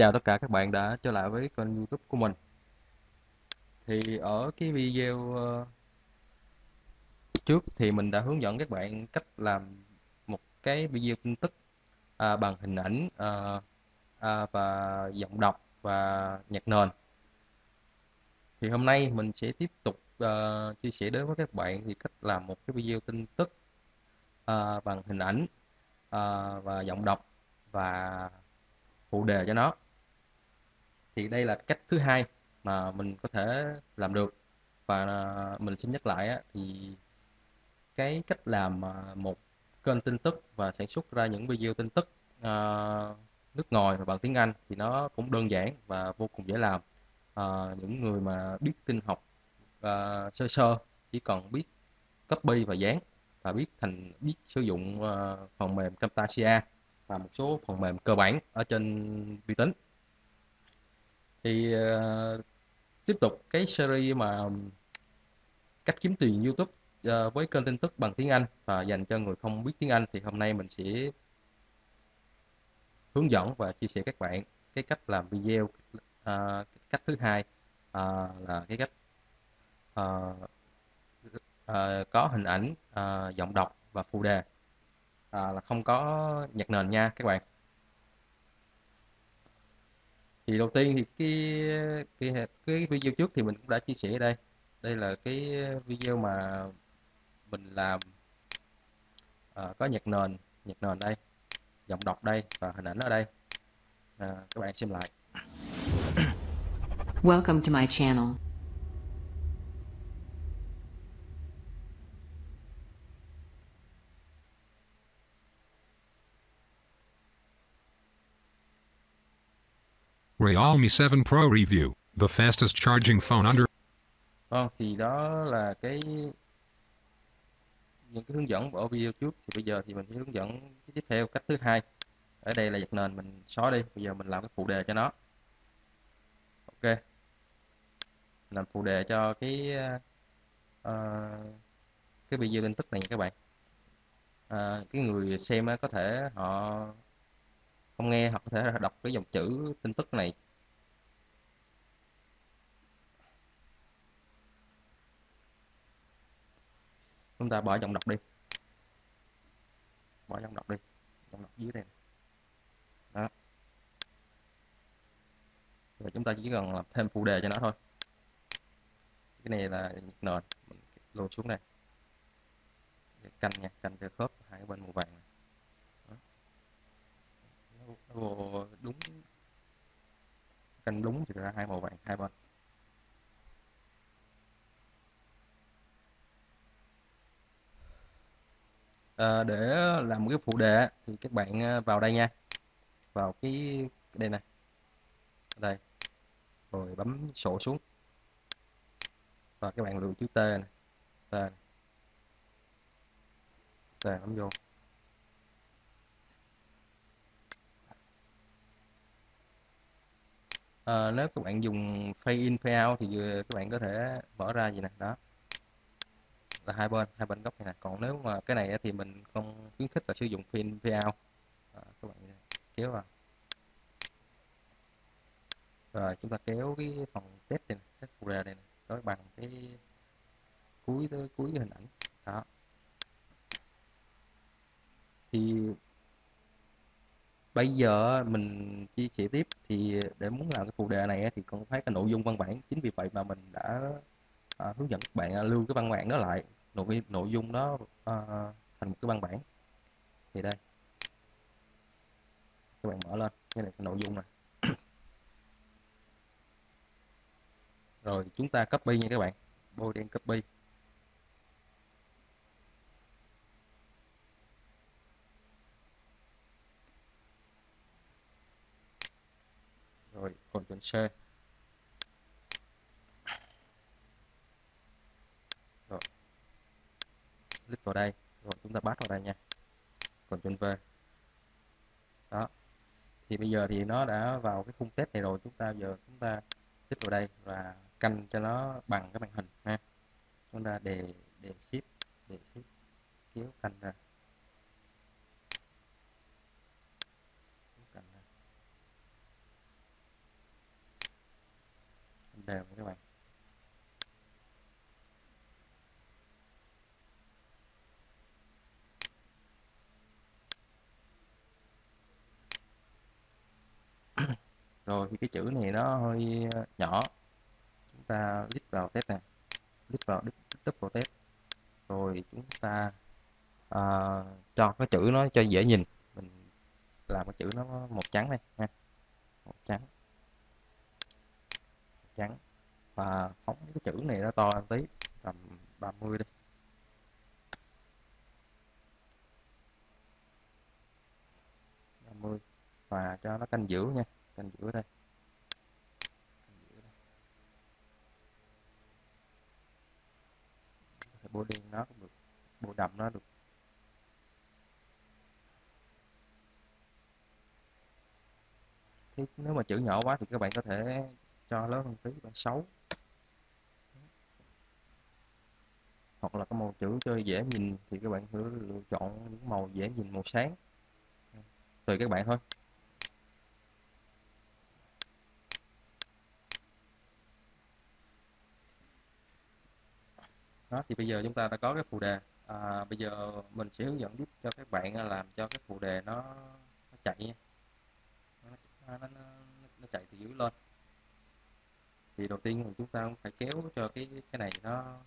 Chào tất cả các bạn đã trở lại với kênh YouTube của mình. Thì ở cái video ờ, trước thì mình đã hướng dẫn các bạn cách làm một cái video tin tức à, bằng hình ảnh à, à, và giọng đọc và nhạc nền. Thì hôm nay mình sẽ tiếp tục à, chia sẻ đến với các bạn thì cách làm một cái video tin tức à, bằng hình ảnh à, và giọng đọc và phụ đề cho nó thì đây là cách thứ hai mà mình có thể làm được. Và à, mình xin nhắc lại á, thì cái cách làm à, một kênh tin tức và sản xuất ra những video tin tức uh, nước ngoài và bằng tiếng Anh thì nó cũng đơn giản và vô cùng dễ làm. Uh, những người mà biết tin học uh, sơ sơ chỉ còn biết copy và dán và biết thành biết sử dụng uh, phần mềm Camtasia và một số phần mềm cơ bản ở trên vi tính thì uh, tiếp tục cái series mà cách kiếm tiền YouTube uh, với kênh tin tức bằng tiếng Anh và dành cho người không biết tiếng Anh thì hôm nay mình sẽ hướng dẫn và chia sẻ các bạn cái cách làm video uh, cách thứ hai uh, là cái cách uh, uh, có hình ảnh uh, giọng đọc và phụ đề. Uh, là không có nhạc nền nha các bạn thì đầu tiên thì cái cái cái video trước thì mình cũng đã chia sẻ đây. Đây là cái video mà mình làm à, có nhạc nền nhạc nền đây giọng đọc đây và hình ảnh ở đây. À, các bạn xem lại. Welcome to my channel. Realme 7 Pro review, the fastest charging phone under. Vâng, thì đó là cái những cái hướng dẫn ở video trước thì bây giờ thì mình sẽ hướng dẫn cái tiếp theo cách thứ hai. Ở đây là giật nền mình xóa đi. Bây giờ mình làm cái phụ đề cho nó. Ok. Làm phụ đề cho cái uh, cái video tin tức này nha các bạn. Uh, cái người xem có thể họ không nghe, hoặc có thể đọc cái dòng chữ tin tức này. Chúng ta bỏ dòng đọc đi. Bỏ dòng đọc đi. Dòng đọc dưới đây. Đó. Rồi chúng ta chỉ cần làm thêm phụ đề cho nó thôi. Cái này là nền. Mình xuống đây. Canh nha. Canh cho khớp. Hai bên màu vàng này nó đúng. Canh đúng thì ra hai màu vàng hai bên. À, để làm một cái phụ đề thì các bạn ờ, vào đây nha. Vào cái đây này. Đây. Rồi bấm sổ xuống. Và các bạn lựa chữ T này. T này. T bấm vô. Ờ, à, nếu các bạn dùng pay in pay out thì các bạn có thể mở ra gì này đó. Là hai bên hai bên góc này nè. Còn nếu mà cái này thì mình không khuyến khích là sử dụng pay in pay out. À, các bạn kéo vào. Rồi chúng ta kéo cái phần test này test ra này tới bằng cái cuối tới cuối hình ảnh. Đó. Thì bây giờ mình chia sẻ tiếp thì để muốn làm cái phụ đề này thì cần phải cái nội dung văn bản chính vì vậy mà mình đã à, hướng dẫn các bạn à, lưu cái văn bản đó lại nội nội dung đó à, thành một cái văn bản. Thì đây. Các bạn mở lên cái này cái nội dung này rồi chúng ta copy nha các bạn. Bôi đen copy. Rồi Ctrl xe rồi click vào đây. Rồi, chúng ta bắt vào đây nha. Ctrl V. Đó. Thì bây giờ thì nó đã vào cái khung test này rồi. Chúng ta giờ chúng ta click vào đây và canh cho nó bằng cái màn hình ha. Chúng ta đề đề ship đề ship kéo canh ra. Đều các bạn. Rồi thì cái chữ này nó hơi ờ, nhỏ. Chúng ta click vào test này click vào double test. Rồi chúng ta uh, cho cái chữ nó cho dễ nhìn. Mình làm cái chữ nó một trắng này ha một trắng trắng và phóng cái chữ này nó to tí, tầm 30 đi. mươi. Và cho nó canh giữa nha, canh giữa đây. Bộ đen nó cũng được bộ đậm nó được. Thế nếu mà chữ nhỏ quá thì các bạn có thể cho lớn hơn tí bạn xấu. Hoặc là cái màu chữ cho dễ nhìn thì các bạn thử lựa chọn những màu dễ nhìn màu sáng. Tùy các bạn thôi. Đó thì bây giờ chúng ta đã có cái phụ đề. À, bây giờ mình sẽ hướng dẫn giúp cho các bạn à, làm cho cái phụ đề nó, nó chạy nha. Nó, nó, nó, nó chạy từ dưới lên thì đầu tiên chúng ta cũng phải kéo cho cái cái này nó,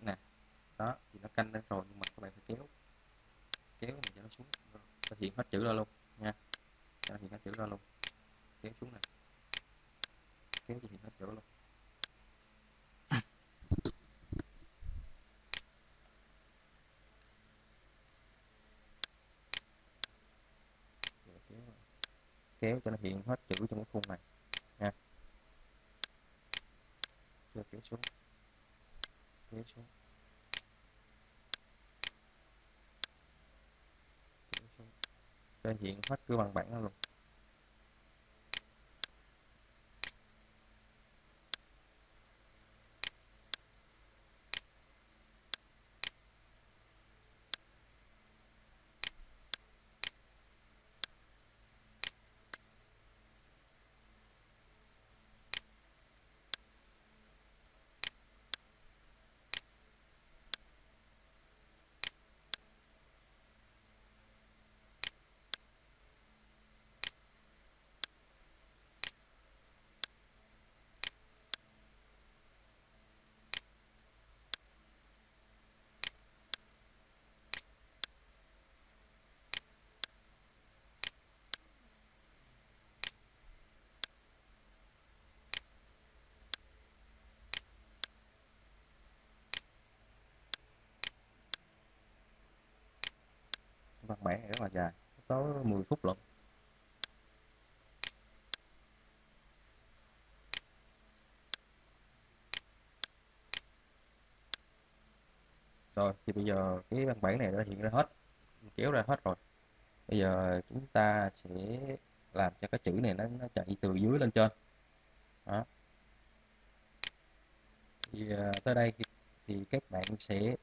nè, đó, thì nó canh lên rồi nhưng mà các bạn phải kéo. Kéo này cho nó xuống. Nó hiện hết chữ ra luôn, nha. Cho hiện hết chữ ra luôn. Kéo xuống này kéo cho hiện hết chữ luôn. Kéo cho nó hiện hết chữ trong cái khung này, nha chưa kéo xuống. Kéo xuống. Kéo xuống. Cho hiện hết cứ bằng bản luôn. Văn rất là dài có 10 phút lận. Rồi thì bây giờ cái văn bản này đã hiện ra hết kéo ra hết rồi. Bây giờ chúng ta sẽ làm cho cái chữ này nó, nó chạy từ dưới lên trên. Đó. Thì à, tới đây thì, thì các bạn sẽ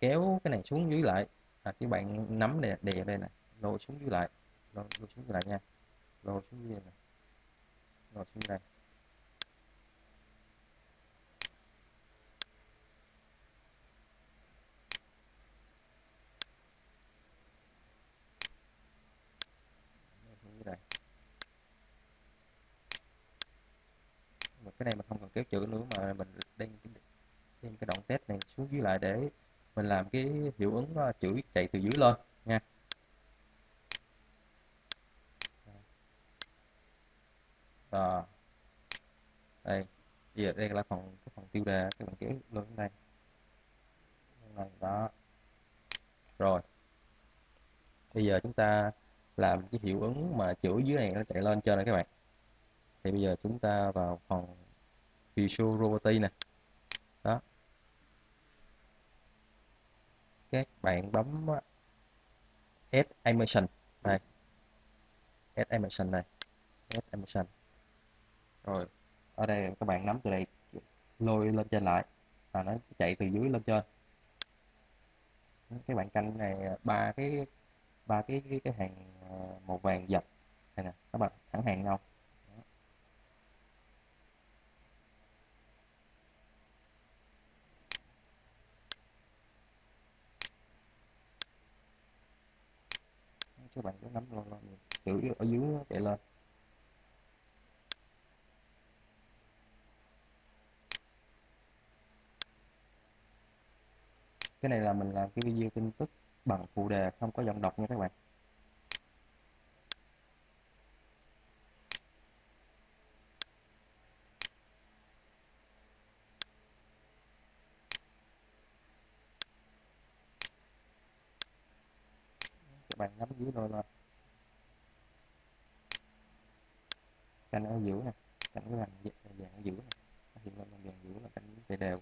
kéo cái này xuống dưới lại à, các bạn nắm này đè đây này lôi xuống dưới lại. Lôi, lôi xuống dưới lại nha. Lôi xuống dưới này. Lôi xuống đây đây mà cái này mình không cần kéo chữ nữa mà mình đem thêm cái đoạn test này xuống dưới lại để mình làm cái hiệu ứng ờ, chữ chạy từ dưới lên, nha. Rồi đây giờ đây là phần, cái phần tiêu đề, cái phần kéo lên đây. Này đó. Rồi. Bây giờ chúng ta làm cái hiệu ứng mà chữ dưới này nó chạy lên trên này các bạn. Thì bây giờ chúng ta vào phần Visual Robotics nè đó các bạn bấm Add Animation này. Add Animation này. Add Animation. Rồi ở đây các bạn nắm từ đây lôi lên trên lại và nó chạy từ dưới lên trên. Các bạn canh này à, ba cái ba cái cái, cái hàng à, màu vàng dập này nè các bạn thẳng hàng nhau. Các bạn cứ nắm lo lo chữ ở dưới nó chạy lên cái này là mình làm cái video tin tức bằng phụ đề, không có giọng đọc nha các bạn. Bạn nắm dưới đôi lên canh ở giữa nè, canh cái vàng dạng ở giữa nè. Hiện lên làm vàng giữa là canh về đều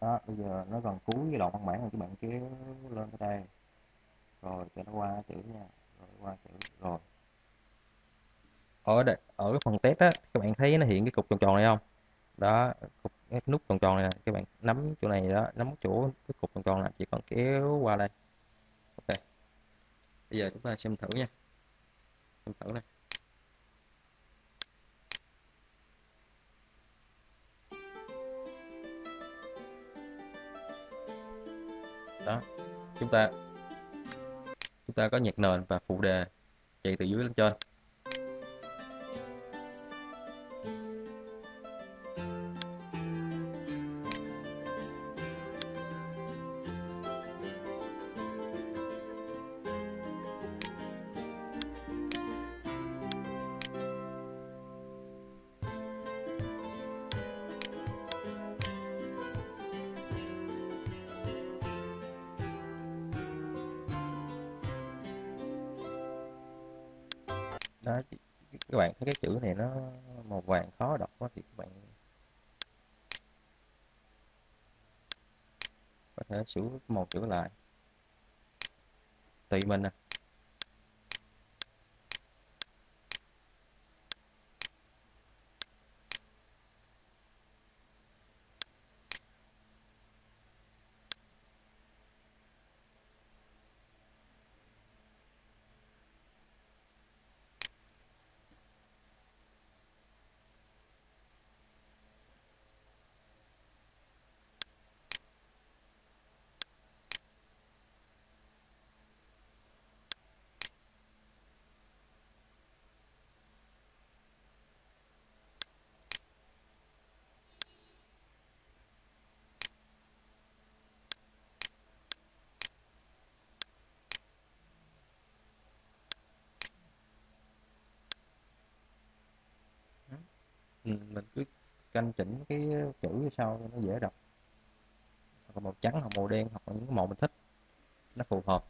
đó bây giờ nó gần cuối cái đoạn văn bản rồi các bạn kéo lên tới đây. Rồi cho nó qua chữ nha. Rồi qua chữ. Rồi. Ở đây, ở cái phần test á các bạn thấy nó hiện cái cục tròn tròn này không? Đó cục cái nút tròn tròn này nè. Các bạn nắm chỗ này đó nắm chỗ cái cục tròn tròn này chỉ cần kéo qua đây. Ok. Bây giờ chúng ta xem thử nha. Xem thử này đó. Chúng ta chúng ta có nhạc nền và phụ đề chạy từ dưới lên trên. Các bạn thấy cái chữ này nó màu vàng khó đọc quá thì các bạn. Có thể sửa màu chữ lại. Tùy mình à. Ừ, mình cứ canh chỉnh cái chữ sau cho nó dễ đọc. Hoặc là màu trắng, hoặc màu đen, hoặc là những cái màu mình thích. Nó phù hợp.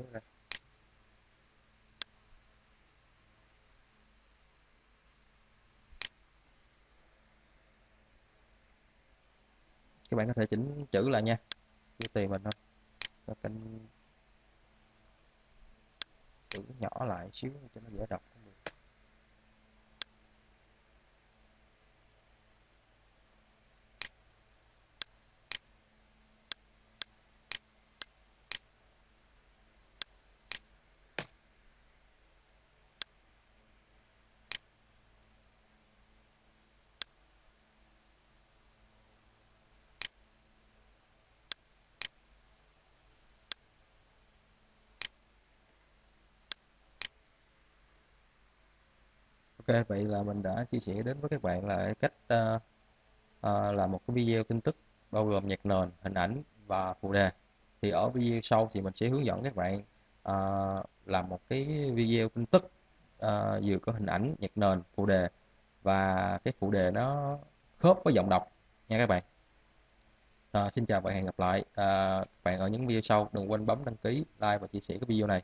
Mình ra các bạn có thể chỉnh chữ lại nha. Cứ tùy mình thôi Cho kênh chữ nhỏ lại xíu cho nó dễ đọc. Ok, vậy là mình đã chia sẻ đến với các bạn là cách uh, uh, làm một cái video tin tức bao gồm nhạc nền, hình ảnh và phụ đề. Thì ở video sau thì mình sẽ hướng dẫn các bạn uh, làm một cái video tin tức uh, vừa có hình ảnh, nhạc nền, phụ đề và cái phụ đề nó khớp với giọng đọc nha các bạn. À, xin chào và hẹn gặp lại. à, bạn ở những video sau. Đừng quên bấm đăng ký, like và chia sẻ cái video này.